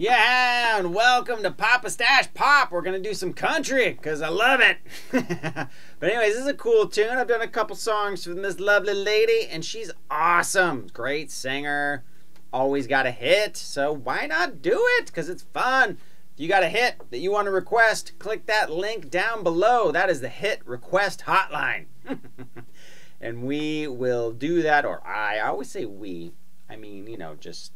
Yeah, welcome to Papastache Pop. We're gonna do some country because I love it. but anyways, this is a cool tune. I've done a couple songs from this lovely lady, and she's awesome. Great singer. Always got a hit, so why not do it? Because it's fun. If you got a hit that you want to request, click that link down below. That is the hit request hotline. and we will do that, or I, I always say we. I mean, you know, just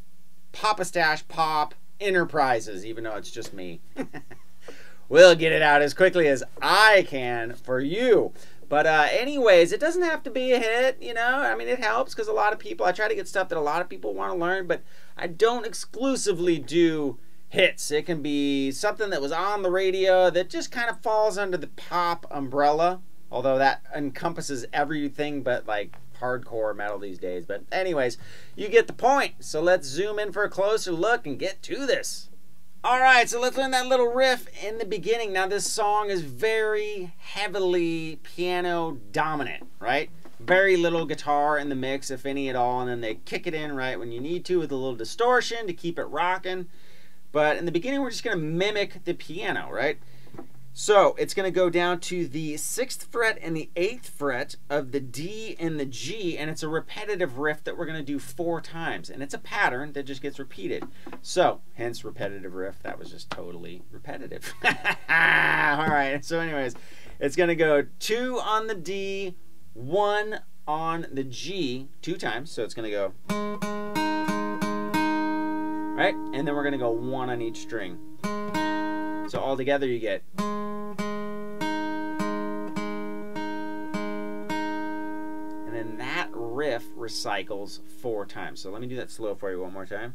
Papastache Pop Enterprises, even though it's just me. we'll get it out as quickly as I can for you. But uh, anyways, it doesn't have to be a hit, you know. I mean, it helps because a lot of people. I try to get stuff that a lot of people want to learn, but I don't exclusively do hits. It can be something that was on the radio that just kind of falls under the pop umbrella, although that encompasses everything but like hardcore metal these days. But, anyways, you get the point. So let's zoom in for a closer look and get to this. All right, so let's learn that little riff in the beginning. Now, this song is very heavily piano dominant, right? Very little guitar in the mix, if any at all, and then they kick it in right when you need to with a little distortion to keep it rocking. But in the beginning, we're just going to mimic the piano, right? So it's going to go down to the sixth fret and the eighth fret of the D and the G, and it's a repetitive riff that we're going to do four times. And it's a pattern that just gets repeated. So, hence repetitive riff. That was just totally repetitive. All right. So, anyways, it's going to go two on the D, one on the G, two times. So it's going to go. Right? And then we're going to go one on each string. So all together you get. And then that riff recycles four times. So let me do that slow for you one more time.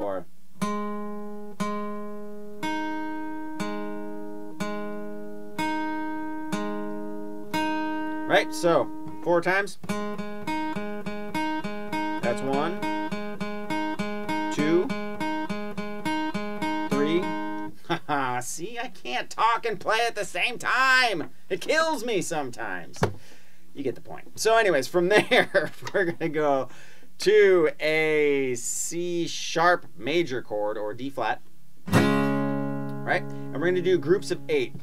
Or. Right, so four times. That's one. See, I can't talk and play at the same time. It kills me sometimes. You get the point. So, anyways, from there, we're going to go to a C sharp major chord or D flat. Right? And we're going to do groups of eight.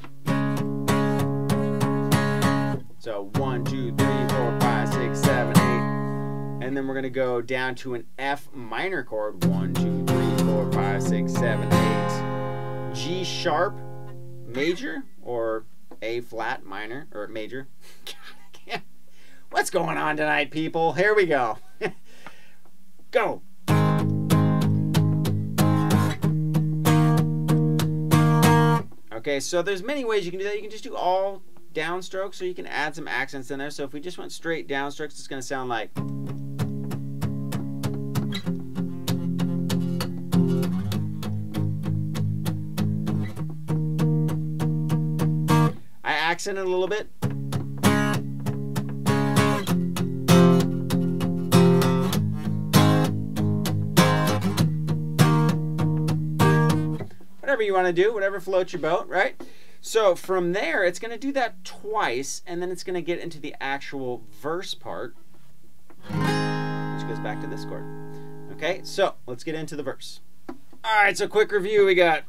So, one, two, three, four, five, six, seven, eight. And then we're going to go down to an F minor chord. One, two, three, four, five, six, seven, eight. G sharp major or A flat minor or major. What's going on tonight, people? Here we go. go. Okay, so there's many ways you can do that. You can just do all downstrokes or you can add some accents in there. So if we just went straight downstrokes, it's going to sound like accent a little bit. Whatever you want to do, whatever floats your boat, right? So from there, it's going to do that twice, and then it's going to get into the actual verse part, which goes back to this chord. Okay, so let's get into the verse. All right, so quick review we got.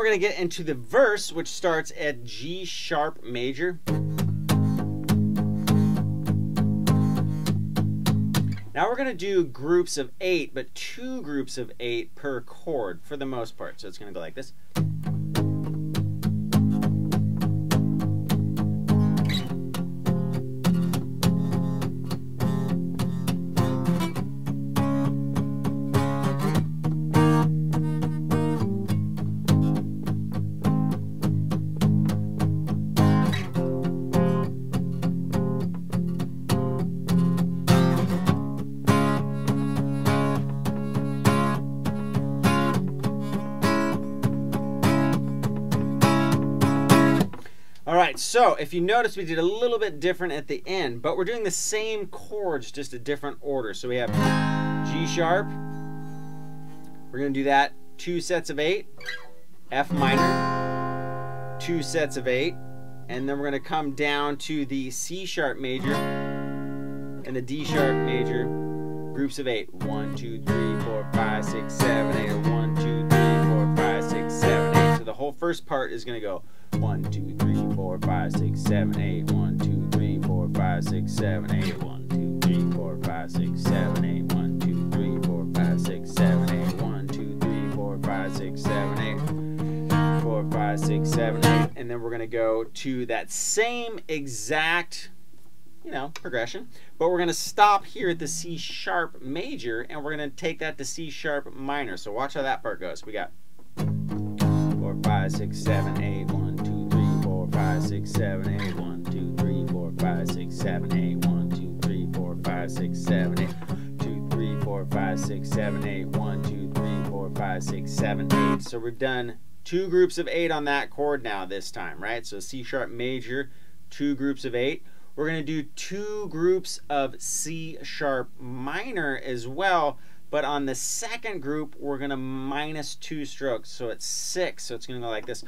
We're going to get into the verse, which starts at G sharp major. Now we're going to do groups of eight, but two groups of eight per chord for the most part. So it's going to go like this. Right, so if you notice, we did a little bit different at the end, but we're doing the same chords, just a different order. So we have G sharp. We're going to do that two sets of eight, F minor, two sets of eight, and then we're going to come down to the C sharp major and the D sharp major, groups of eight. One, two, three, four, five, six, seven, eight. One, two, three, four, five, six, seven, eight. So the whole first part is going to go one, two, three, four, five, six, seven, eight. One, two, three, four, five, six, seven, eight. One, two, three, four, five, six, seven, eight. One, two, three, four, five, six, seven, eight. One, two, three, four, five, six, seven, eight. Four, five, six, seven, eight. And then we're gonna go to that same exact, you know, progression. But we're gonna stop here at the C sharp major, and we're gonna take that to C sharp minor. So watch how that part goes. We got four, five, six, seven, eight. One, two, three, four, six, seven, eight. One, two, three, four, five, six, seven, eight. One, two, three, four, five, six, seven, eight. Two, three, four, five, six, seven, eight. One, two, three, four, five, six, seven, eight. So we've done two groups of eight on that chord now this time, right? So C sharp major, two groups of eight. We're going to do two groups of C sharp minor as well. But on the second group, we're going to minus two strokes. So it's six. So it's going to go like this.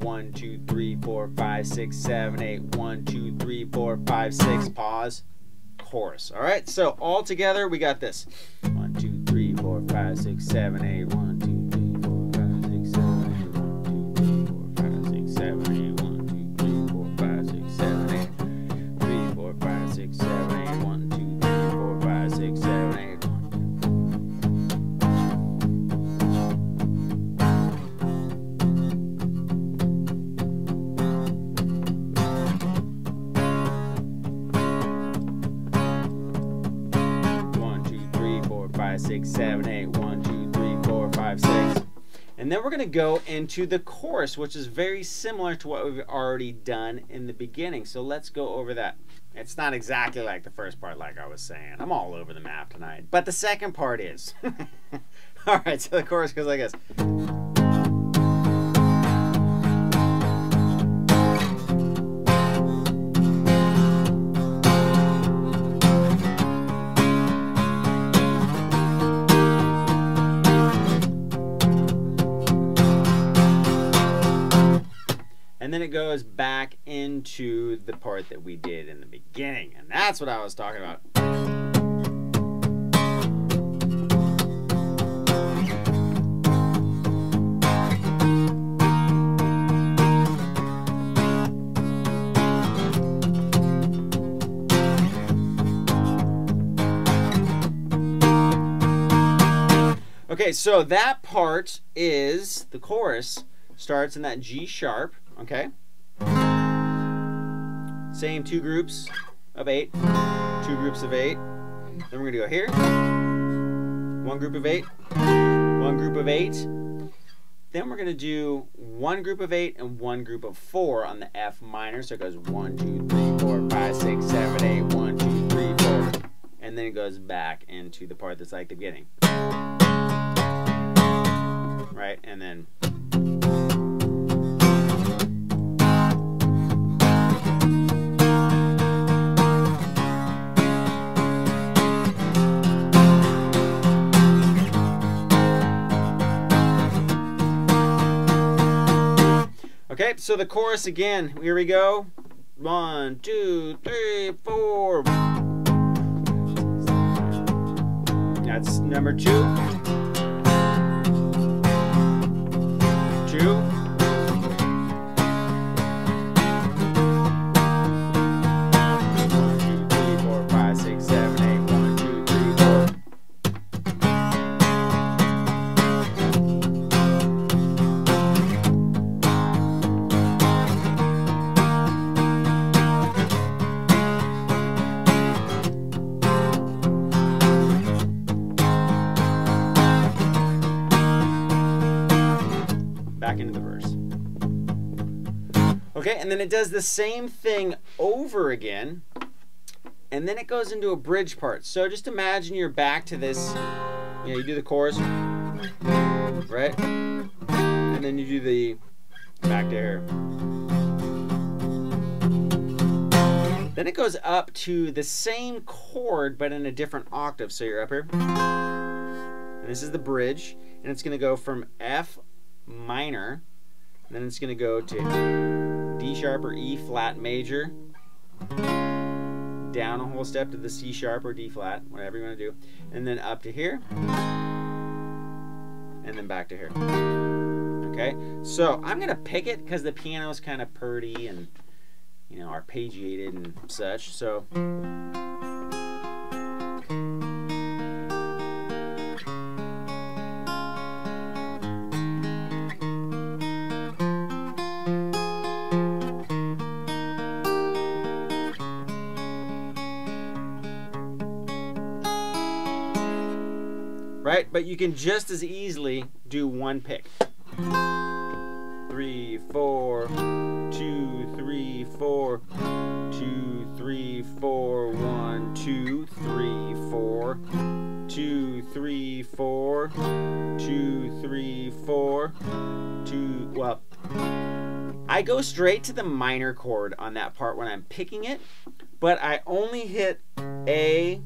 One, two, three, four, five, six, seven, eight. One, two, three, four, five, six. Pause. Chorus. All right. So all together, we got this. One, two, three, four, five, six, seven, eight. One, five, six. And then we're going to go into the chorus, which is very similar to what we've already done in the beginning. So let's go over that. It's not exactly like the first part, like I was saying. I'm all over the map tonight. But the second part is. all right, so the chorus goes like this. And then it goes back into the part that we did in the beginning. And that's what I was talking about. Okay, so that part is the chorus starts in that G sharp, okay? Same two groups of eight, two groups of eight. Then we're gonna go here, one group of eight, one group of eight. Then we're gonna do one group of eight and one group of four on the F minor. So it goes one, two, three, four, five, six, seven, eight, one, two, three, four. And then it goes back into the part that's like the beginning. Right, and then Okay, so the chorus again. Here we go. One, two, three, four. That's number two. Two. Okay, and then it does the same thing over again, and then it goes into a bridge part. So just imagine you're back to this, you know, you do the chorus, right? And then you do the back to here. Then it goes up to the same chord but in a different octave. So you're up here. And this is the bridge. And it's going to go from F minor. And then it's going to go to D sharp or E flat major. Down a whole step to the C sharp or D flat, whatever you want to do. And then up to here. And then back to here. Okay? So I'm going to pick it because the piano is kind of purty and you know, arpeggiated and such. So. But you can just as easily do one pick. Three, four, two, three, four, two, three, four, one, two, three, four, two, three, four, two, three, four, two. Well, I go straight to the minor chord on that part when I'm picking it, but I only hit A,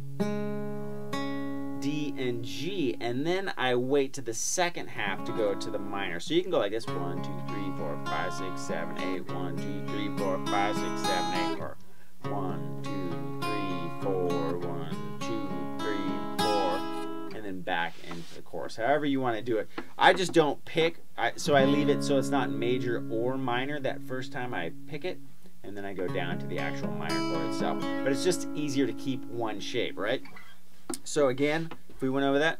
D, and G, and then I wait to the second half to go to the minor. So you can go like this: one, two, three, four, five, six, seven, eight. One, two, three, four, five, six, seven, eight. Or one, two, three, four, one, two, three, four, and then back into the chorus. However you want to do it. I just don't pick, I, so I leave it so it's not major or minor that first time I pick it and then I go down to the actual minor chord itself. But it's just easier to keep one shape, right? So again, if we went over that.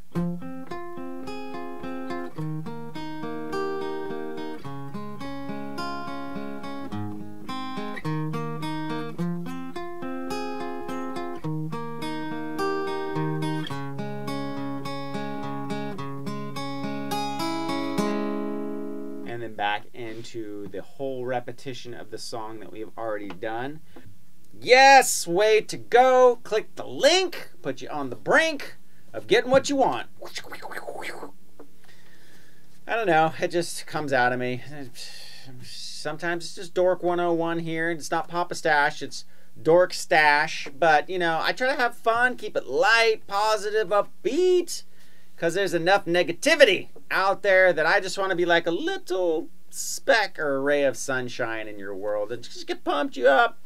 And then back into the whole repetition of the song that we've already done. Yes, way to go. Click the link, put you on the brink of getting what you want. I don't know. It just comes out of me. Sometimes it's just Dork 101 here. It's not Papastache, it's Dork Stash. But, you know, I try to have fun, keep it light, positive, upbeat. Because there's enough negativity out there that I just want to be like a little speck or a ray of sunshine in your world and just get pumped you up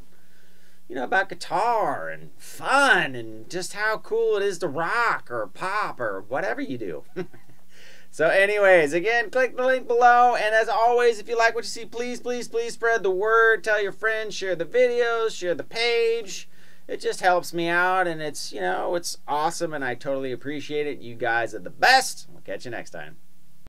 you know, about guitar and fun and just how cool it is to rock or pop or whatever you do. so, anyways, again, click the link below. And as always, if you like what you see, please, please, please spread the word. Tell your friends, share the videos, share the page. It just helps me out and it's, you know, it's awesome and I totally appreciate it. You guys are the best. We'll catch you next time.